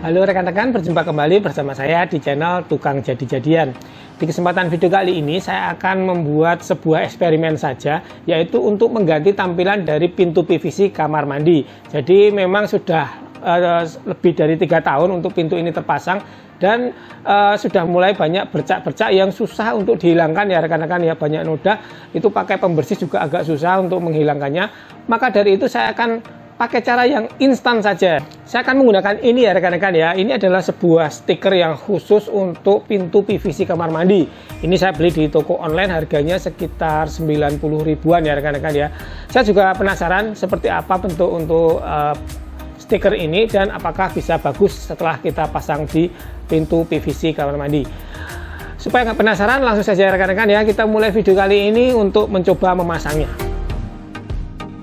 Halo rekan-rekan, berjumpa kembali bersama saya di channel Tukang Jadi-Jadian. Di kesempatan video kali ini saya akan membuat sebuah eksperimen saja, yaitu untuk mengganti tampilan dari pintu PVC kamar mandi. Jadi memang sudah uh, lebih dari tiga tahun untuk pintu ini terpasang dan uh, sudah mulai banyak bercak-bercak yang susah untuk dihilangkan ya rekan-rekan ya banyak noda itu pakai pembersih juga agak susah untuk menghilangkannya maka dari itu saya akan pakai cara yang instan saja. Saya akan menggunakan ini ya rekan-rekan ya. Ini adalah sebuah stiker yang khusus untuk pintu PVC kamar mandi. Ini saya beli di toko online harganya sekitar 90 ribuan ya rekan-rekan ya. Saya juga penasaran seperti apa bentuk untuk uh, stiker ini dan apakah bisa bagus setelah kita pasang di pintu PVC kamar mandi. Supaya nggak penasaran langsung saja rekan-rekan ya kita mulai video kali ini untuk mencoba memasangnya.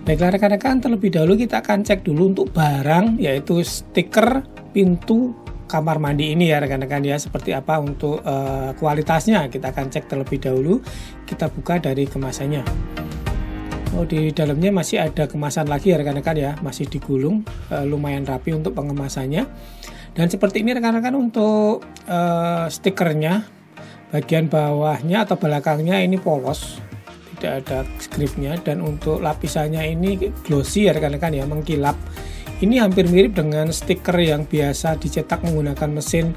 Baiklah rekan-rekan, terlebih dahulu kita akan cek dulu untuk barang yaitu stiker pintu kamar mandi ini ya rekan-rekan ya seperti apa untuk uh, kualitasnya. Kita akan cek terlebih dahulu kita buka dari kemasannya. Oh di dalamnya masih ada kemasan lagi ya rekan-rekan ya masih digulung uh, lumayan rapi untuk pengemasannya. Dan seperti ini rekan-rekan untuk uh, stikernya bagian bawahnya atau belakangnya ini polos tidak ada scriptnya dan untuk lapisannya ini glossy ya rekan-rekan ya mengkilap. Ini hampir mirip dengan stiker yang biasa dicetak menggunakan mesin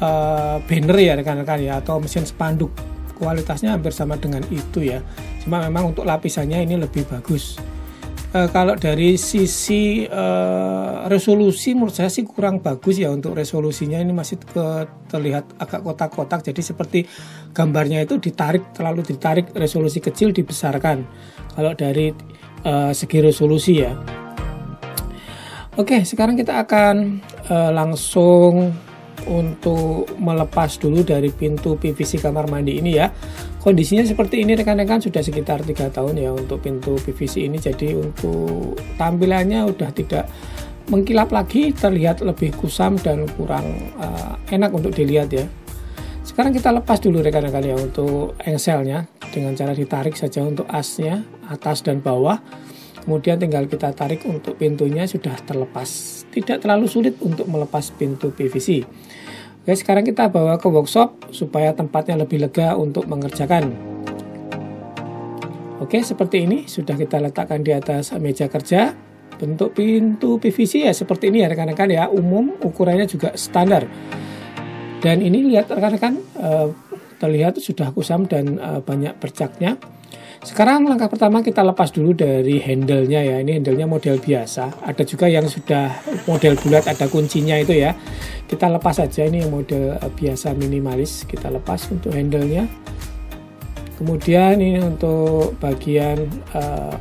uh, banner ya rekan-rekan ya atau mesin spanduk. Kualitasnya hampir sama dengan itu ya. Cuma memang untuk lapisannya ini lebih bagus e, kalau dari sisi e, resolusi menurut saya sih kurang bagus ya untuk resolusinya. Ini masih ke, terlihat agak kotak-kotak. Jadi seperti gambarnya itu ditarik terlalu ditarik resolusi kecil dibesarkan. Kalau dari e, segi resolusi ya. Oke sekarang kita akan e, langsung untuk melepas dulu dari pintu PVC kamar mandi ini ya kondisinya seperti ini rekan-rekan. Sudah sekitar tiga tahun ya untuk pintu PVC ini. Jadi untuk tampilannya udah tidak mengkilap lagi terlihat lebih kusam dan kurang uh, enak untuk dilihat ya. Sekarang kita lepas dulu rekan-rekan ya untuk engselnya. Dengan cara ditarik saja untuk asnya atas dan bawah. Kemudian tinggal kita tarik untuk pintunya sudah terlepas. Tidak terlalu sulit untuk melepas pintu PVC Oke, sekarang kita bawa ke workshop supaya tempatnya lebih lega untuk mengerjakan. Oke, seperti ini sudah kita letakkan di atas meja kerja. Bentuk pintu PVC ya seperti ini ya rekan-rekan ya, umum ukurannya juga standar. Dan ini lihat rekan-rekan eh, terlihat sudah kusam dan eh, banyak bercaknya. Sekarang langkah pertama kita lepas dulu dari handle-nya ya. Ini handle-nya model biasa. Ada juga yang sudah model bulat ada kuncinya itu ya. Kita lepas saja ini yang model eh, biasa minimalis. Kita lepas untuk handle-nya. Kemudian ini untuk bagian uh,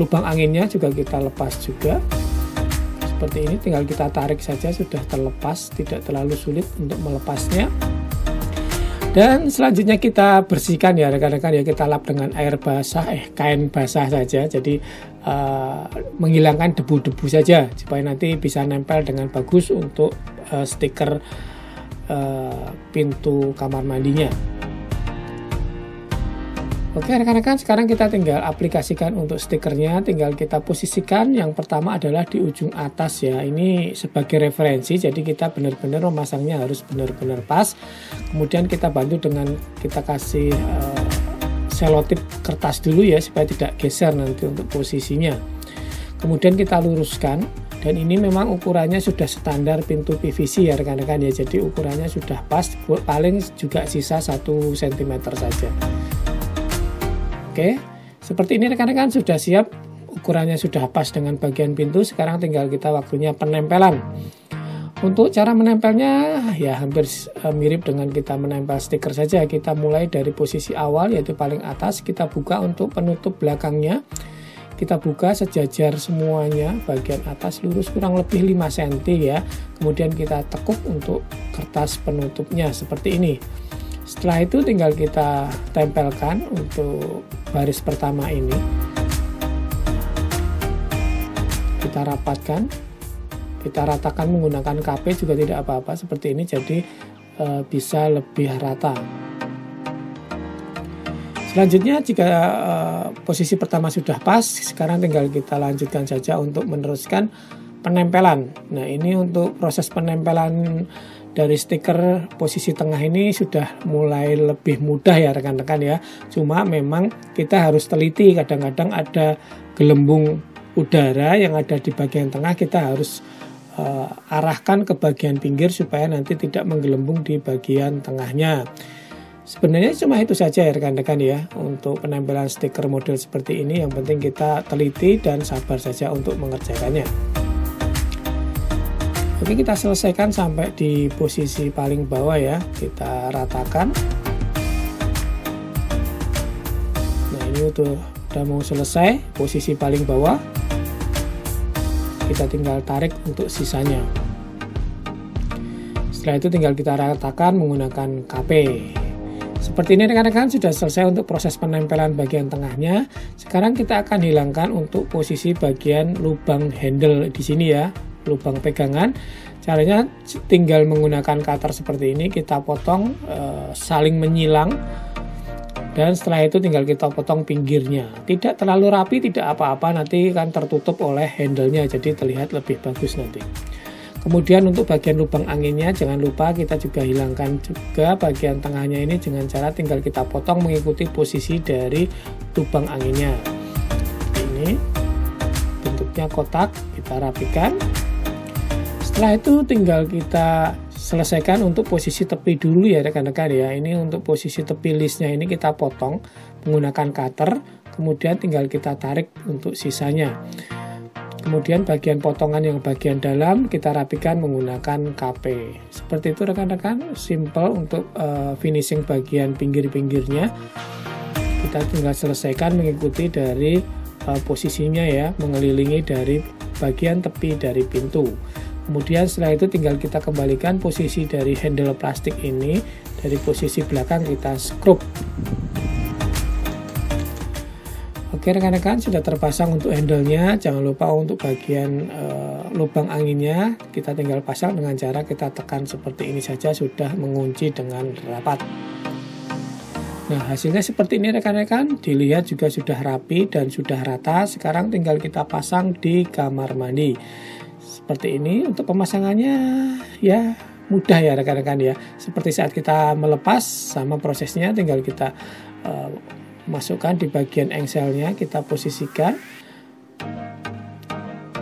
lubang anginnya juga kita lepas juga. Seperti ini tinggal kita tarik saja sudah terlepas, tidak terlalu sulit untuk melepasnya. Dan selanjutnya kita bersihkan ya rekan-rekan ya kita lap dengan air basah eh kain basah saja. Jadi uh, menghilangkan debu-debu saja supaya nanti bisa nempel dengan bagus untuk uh, stiker uh, pintu kamar mandinya. Oke rekan-rekan sekarang kita tinggal aplikasikan untuk stikernya. Tinggal kita posisikan. Yang pertama adalah di ujung atas ya. Ini sebagai referensi jadi kita benar-benar memasangnya harus benar-benar pas. Kemudian kita bantu dengan kita kasih uh, selotip kertas dulu ya supaya tidak geser nanti untuk posisinya. Kemudian kita luruskan. Dan ini memang ukurannya sudah standar pintu PVC ya rekan-rekan ya. Jadi ukurannya sudah pas. Paling juga sisa 1 cm saja Oke, seperti ini rekan-rekan sudah siap. Ukurannya sudah pas dengan bagian pintu. Sekarang tinggal kita waktunya penempelan. Untuk cara menempelnya ya hampir eh, mirip dengan kita menempel stiker saja. Kita mulai dari posisi awal yaitu paling atas. Kita buka untuk penutup belakangnya. Kita buka sejajar semuanya bagian atas lurus kurang lebih 5 cm ya. Kemudian kita tekuk untuk kertas penutupnya seperti ini. Setelah itu tinggal kita tempelkan untuk baris pertama ini. Kita rapatkan, kita ratakan menggunakan KP juga tidak apa-apa seperti ini jadi e, bisa lebih rata. Selanjutnya jika e, posisi pertama sudah pas, sekarang tinggal kita lanjutkan saja untuk meneruskan penempelan. Nah, ini untuk proses penempelan dari stiker posisi tengah ini sudah mulai lebih mudah ya rekan-rekan ya. Cuma memang kita harus teliti kadang-kadang ada gelembung udara yang ada di bagian tengah kita harus uh, arahkan ke bagian pinggir supaya nanti tidak menggelembung di bagian tengahnya. Sebenarnya cuma itu saja ya rekan-rekan ya untuk penempelan stiker model seperti ini yang penting kita teliti dan sabar saja untuk mengerjakannya. Oke kita selesaikan sampai di posisi paling bawah ya kita ratakan. Nah ini udah, udah mau selesai posisi paling bawah kita tinggal tarik untuk sisanya. Setelah itu tinggal kita ratakan menggunakan KP. Seperti ini rekan-rekan sudah selesai untuk proses penempelan bagian tengahnya. Sekarang kita akan hilangkan untuk posisi bagian lubang handle di sini ya, lubang pegangan. Caranya tinggal menggunakan cutter seperti ini, kita potong e, saling menyilang dan setelah itu tinggal kita potong pinggirnya tidak terlalu rapi tidak apa-apa nanti kan tertutup oleh handle-nya jadi terlihat lebih bagus nanti Kemudian untuk bagian lubang anginnya jangan lupa kita juga hilangkan juga bagian tengahnya ini dengan cara tinggal kita potong mengikuti posisi dari lubang anginnya. Ini bentuknya kotak kita rapikan. Setelah itu tinggal kita selesaikan untuk posisi tepi dulu ya rekan-rekan ya. Ini untuk posisi tepi listnya ini kita potong menggunakan cutter, kemudian tinggal kita tarik untuk sisanya. Kemudian bagian potongan yang bagian dalam kita rapikan menggunakan KP. Seperti itu rekan-rekan, simple untuk uh, finishing bagian pinggir-pinggirnya. Kita tinggal selesaikan mengikuti dari uh, posisinya ya, mengelilingi dari bagian tepi dari pintu. Kemudian setelah itu tinggal kita kembalikan posisi dari handle plastik ini dari posisi belakang kita skrup Oke rekan-rekan sudah terpasang untuk handle-nya. Jangan lupa untuk bagian uh, lubang anginnya kita tinggal pasang dengan cara kita tekan seperti ini saja sudah mengunci dengan rapat. Nah hasilnya seperti ini rekan-rekan. Dilihat juga sudah rapi dan sudah rata. Sekarang tinggal kita pasang di kamar mandi. Seperti ini untuk pemasangannya. Ya mudah ya rekan-rekan ya. Seperti saat kita melepas sama prosesnya tinggal kita uh, masukkan di bagian engselnya kita posisikan.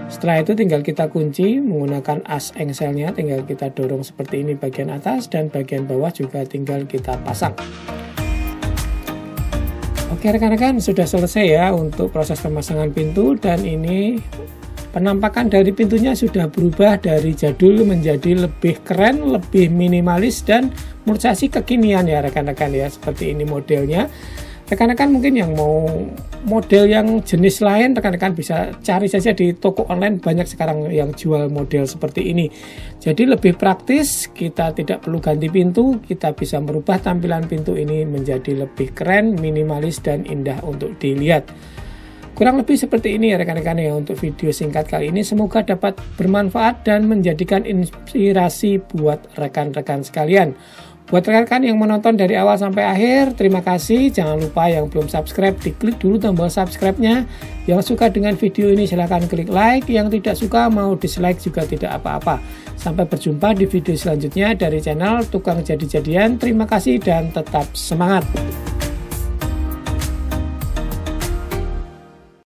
Setelah itu tinggal kita kunci menggunakan as engselnya tinggal kita dorong seperti ini bagian atas dan bagian bawah juga tinggal kita pasang. Oke rekan-rekan sudah selesai ya untuk proses pemasangan pintu dan ini penampakan dari pintunya sudah berubah dari jadul menjadi lebih keren, lebih minimalis dan menurut saya sih kekinian ya rekan-rekan ya seperti ini modelnya. Rekan-rekan mungkin yang mau model yang jenis lain rekan-rekan bisa cari saja di toko online. Banyak sekarang yang jual model seperti ini. Jadi lebih praktis kita tidak perlu ganti pintu kita bisa merubah tampilan pintu ini menjadi lebih keren minimalis dan indah untuk dilihat Kurang lebih seperti ini ya rekan-rekan ya untuk video singkat kali ini. Semoga dapat bermanfaat dan menjadikan inspirasi buat rekan-rekan sekalian. Buat rekan-rekan yang menonton dari awal sampai akhir, terima kasih. Jangan lupa yang belum subscribe, diklik dulu tombol subscribe-nya. Yang suka dengan video ini silahkan klik like. Yang tidak suka mau dislike juga tidak apa-apa. Sampai berjumpa di video selanjutnya dari channel Tukang Jadi-Jadian. Terima kasih dan tetap semangat.